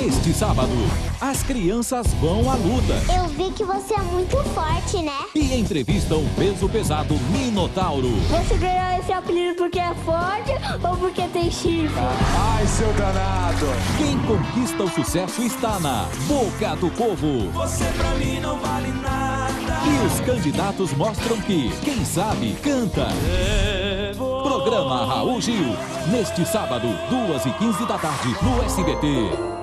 Neste sábado, as crianças vão à luta Eu vi que você é muito forte, né? e entrevistam o peso pesado Minotauro. Você ganhou esse apelido porque é forte ou porque tem chifre? Ai, seu danado! Quem conquista o sucesso está na Boca do Povo. Você pra mim não vale nada. E os candidatos mostram que quem sabe canta. Programa Raul Gil. Neste sábado, 2 e 15 da tarde, no SBT.